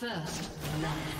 First blood.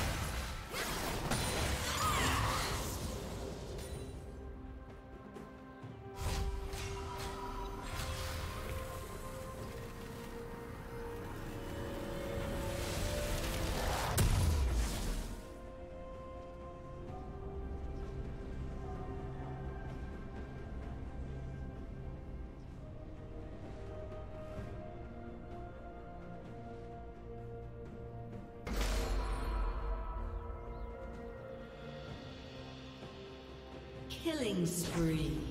Killing spree.